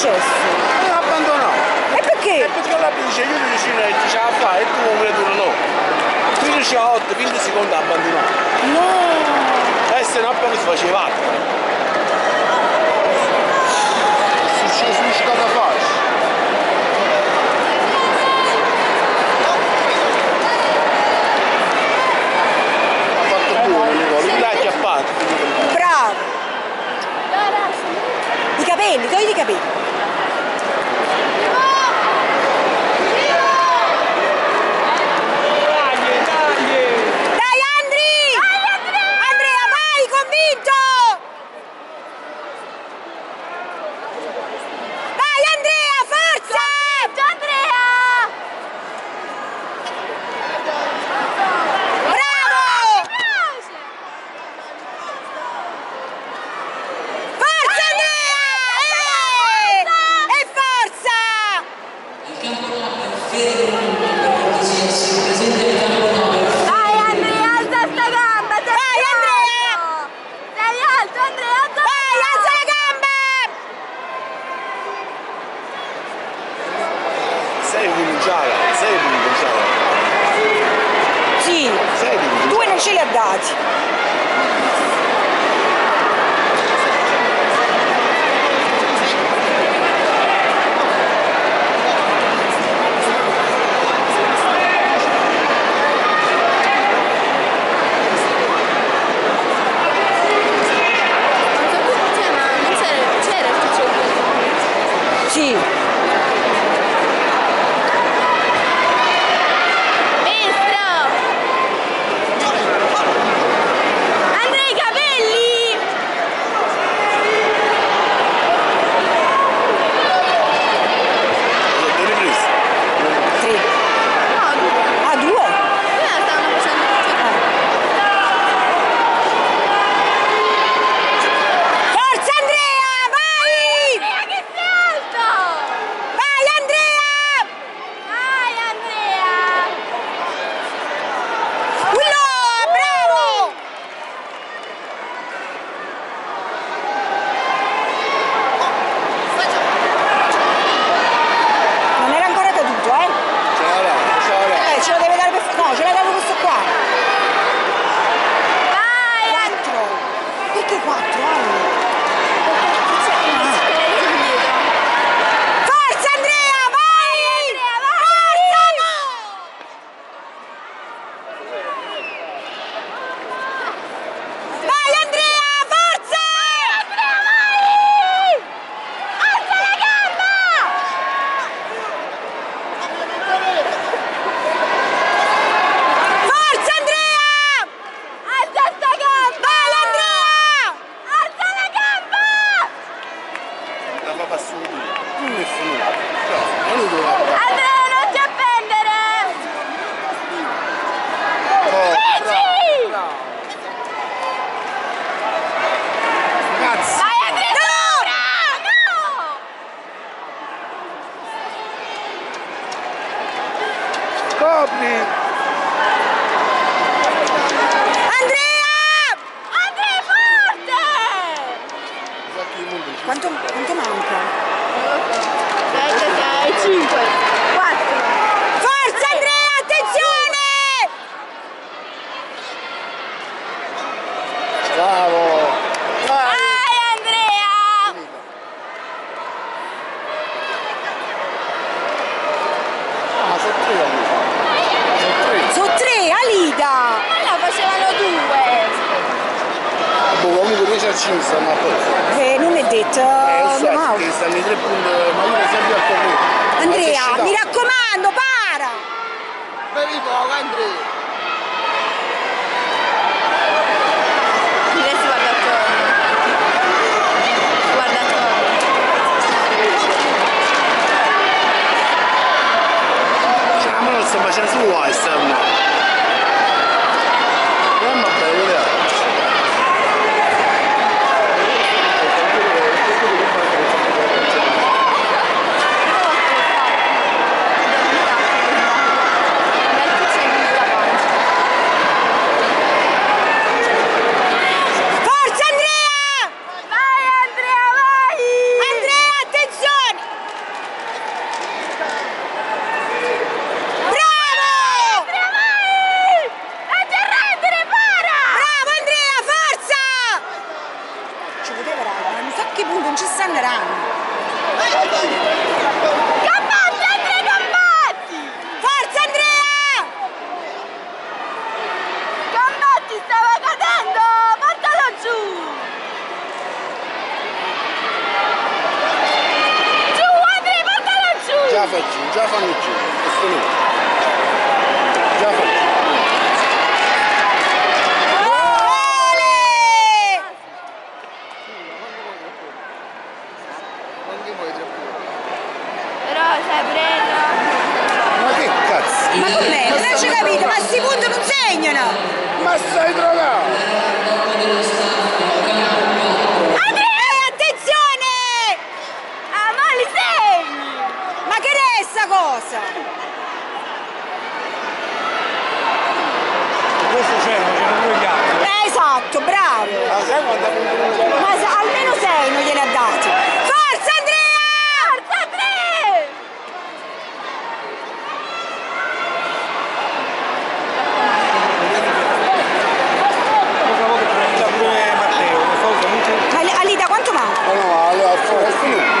successo? E eh, abbandonato. E perché? E perché la dice io dicevo e eh, ce la fa e tu non vuoi dire no. 15 a 8, 20 secondi abbandonato. No! E se no poi si faceva. Successo, non c'è da fare. России. Andrea! Bobni Quanto, quanto manca? 7, 6, 5 a stanno a posto. Eh, non è detto. Eh, so, no. che stanno i tre punti, ma uno sempre al. Andrea, mi raccomando, para! Bevi poco, Andrea. Già fanno il giro, questo no. Già. Ma che cazzo? Ma com'è? Non ci capito, ma sti punti non segnano! Ma stai drogato! That's what